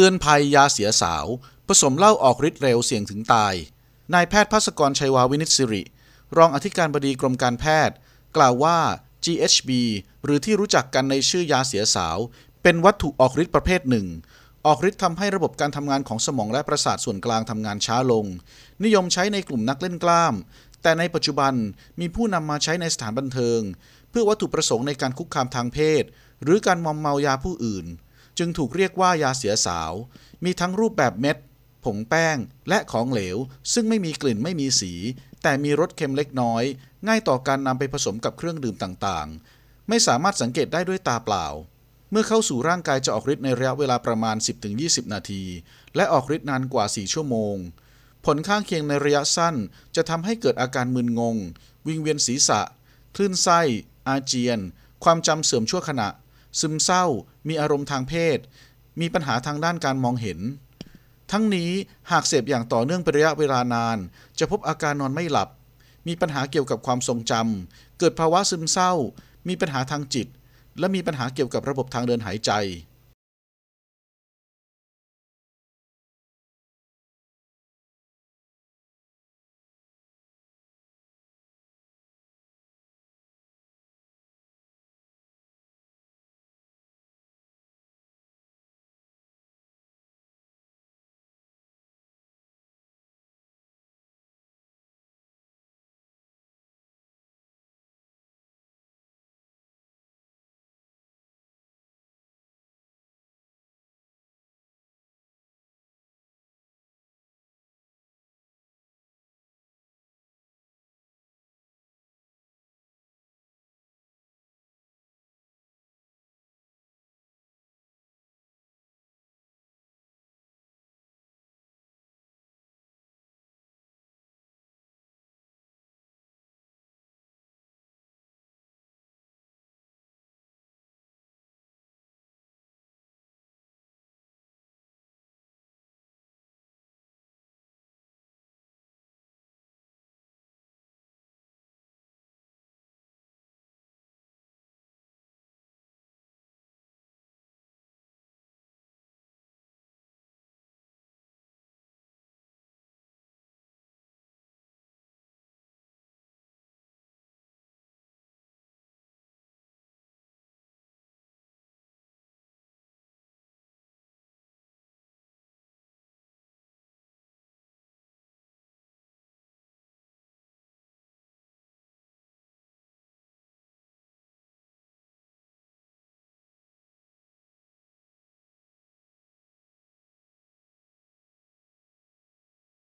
เตือนภัยยาเสียสาว ผสมเหล้าออกฤทธิ์เร็วเสี่ยงถึงตาย นายแพทย์ภัสกรชัยวาวินิชสิริ รองอธิการบดีกรมการแพทย์ กล่าวว่า GHB หรือที่รู้จักกันในชื่อยาเสียสาว เป็นวัตถุออกฤทธิ์ประเภทหนึ่ง ออกฤทธิ์ทำให้ระบบการทำงานของสมองและประสาทส่วนกลางทำงานช้าลง นิยมใช้ในกลุ่มนักเล่นกล้าม แต่ในปัจจุบันมีผู้นำมาใช้ในสถานบันเทิง เพื่อวัตถุประสงค์ในการคุกคามทางเพศ หรือการมอมเมายาผู้อื่น จึงถูกเรียกว่ายาเสียสาว มีทั้งรูปแบบเม็ด ผงแป้ง และของเหลว ซึ่งไม่มีกลิ่นไม่มีสี แต่มีรสเค็มเล็กน้อย ง่ายต่อการนำไปผสมกับเครื่องดื่มต่างๆ ไม่สามารถสังเกตได้ด้วยตาเปล่า เมื่อเข้าสู่ร่างกายจะออกฤทธิ์ในระยะเวลาประมาณ 10-20 นาที และออกฤทธิ์นานกว่า 4 ชั่วโมง ผลข้างเคียงในระยะสั้นจะทำให้เกิดอาการมึนงง วิงเวียนศีรษะ คลื่นไส้ อาเจียน ความจำเสื่อมชั่วขณะ ซึมเศร้า มีอารมณ์ทางเพศ มีปัญหาทางด้านการมองเห็น ทั้งนี้หากเสพอย่างต่อเนื่องเป็นระยะเวลานาน จะพบอาการนอนไม่หลับ มีปัญหาเกี่ยวกับความทรงจำเกิดภาวะซึมเศร้า มีปัญหาทางจิต และมีปัญหาเกี่ยวกับระบบทางเดินหายใจ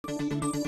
thank you